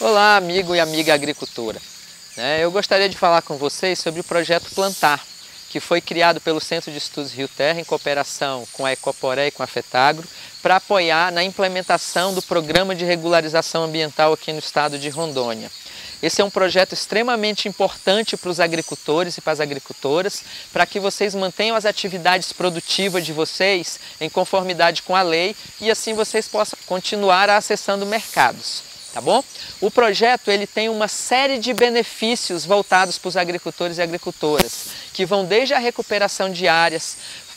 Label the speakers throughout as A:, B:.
A: Olá, amigo e amiga agricultora. É, eu gostaria de falar com vocês sobre o projeto Plantar, que foi criado pelo Centro de Estudos Rio Terra em cooperação com a Ecoporé e com a FETAGRO para apoiar na implementação do Programa de Regularização Ambiental aqui no estado de Rondônia. Esse é um projeto extremamente importante para os agricultores e para as agricultoras, para que vocês mantenham as atividades produtivas de vocês em conformidade com a lei e assim vocês possam continuar acessando mercados tá bom? O projeto ele tem uma série de benefícios voltados para os agricultores e agricultoras, que vão desde a recuperação de áreas,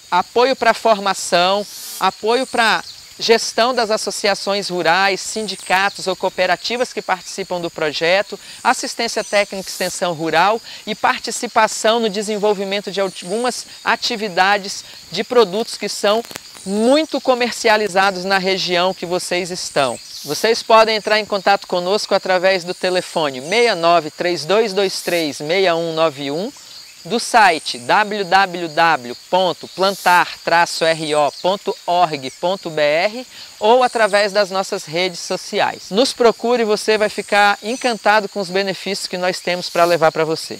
A: apoio para formação, apoio para gestão das associações rurais, sindicatos ou cooperativas que participam do projeto, assistência técnica e extensão rural e participação no desenvolvimento de algumas atividades de produtos que são muito comercializados na região que vocês estão. Vocês podem entrar em contato conosco através do telefone 69 3223 6191, do site www.plantar-ro.org.br ou através das nossas redes sociais. Nos procure e você vai ficar encantado com os benefícios que nós temos para levar para você.